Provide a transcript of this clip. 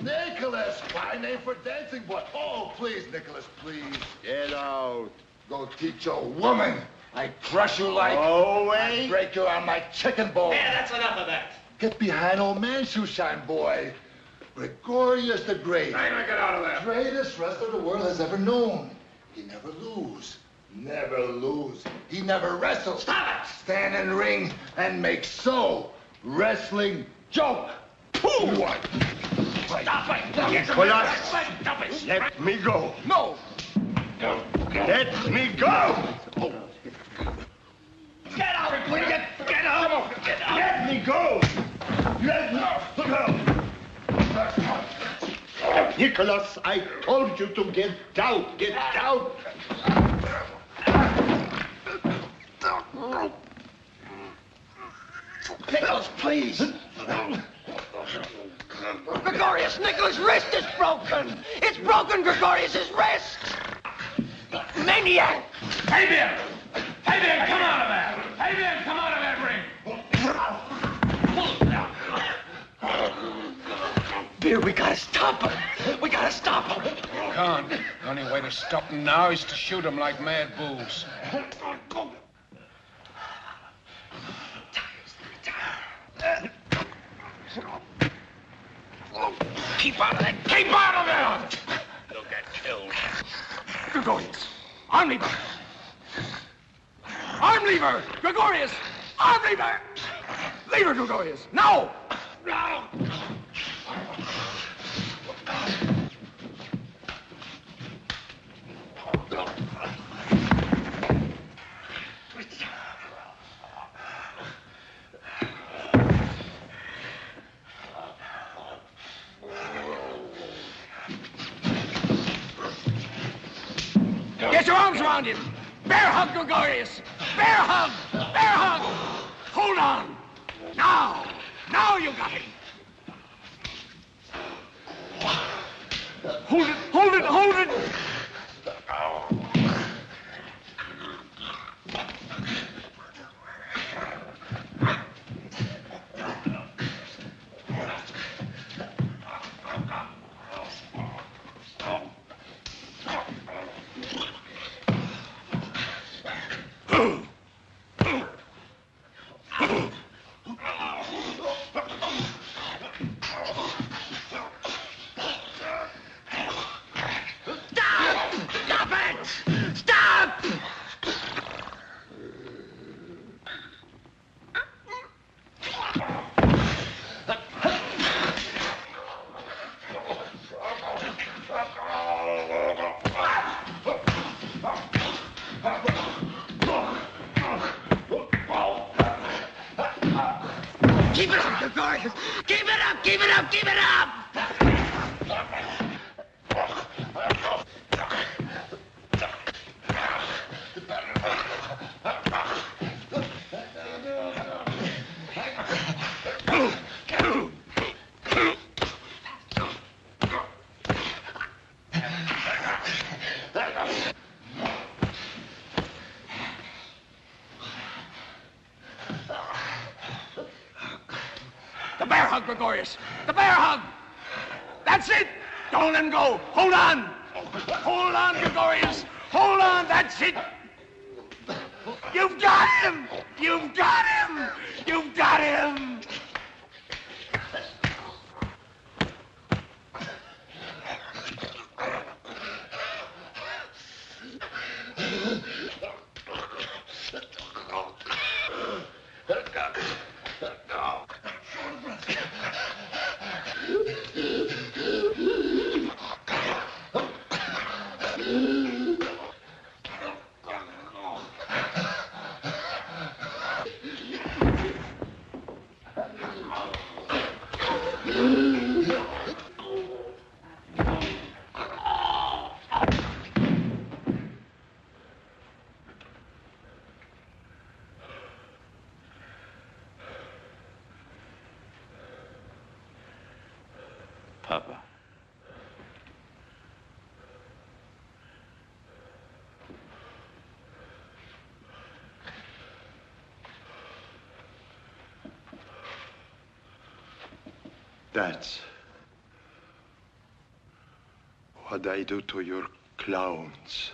Nicholas, fine name for dancing boy. Oh, please, Nicholas, please. Get out. Go teach a woman. I crush you like. Oh, I break you on my chicken bone. Yeah, that's enough of that. Get behind old man, Shoeshine boy. Gregorius the Great. I'm gonna get out of there. Greatest wrestler the world has ever known. He never lose. Never lose. He never wrestles. Stop it! Stand in ring and make so wrestling joke. What? Stop it! Get Nicholas. Stop it! Let me go. No. Let me go. Get out! Will you get, get out! Get out! Let me go. Let me go. Nicholas, I told you to get out. Get out. Nicholas, please! Gregorius, Nicholas' wrist is broken! It's broken, Gregorius' wrist! Maniac! Fabian! Fabian, come out of that. there! Fabian, come out of that ring! Beer, we gotta stop him! We gotta stop him! Can't. The only way to stop him now is to shoot him like mad bulls. Keep out of that! Keep out of there! You'll get killed. Gregorius, arm lever! Arm lever! Gregorius! Arm lever! Lever, Gregorius! No! No! Get your arms around him! Bear hug, Gregorius! Bear hug! Bear hug! Hold on! Now! Now you got him! Hold it! Hold it! Hold it! Boom! Keep it up, Gregorius! Keep it up! Keep it up! Keep it up! The bear hug, Gregorius! The bear hug! That's it! Don't let him go! Hold on! Hold on, Gregorius! Hold on! That's it! You've got him! You've got him! You've got him! Papa. That's what I do to your clowns.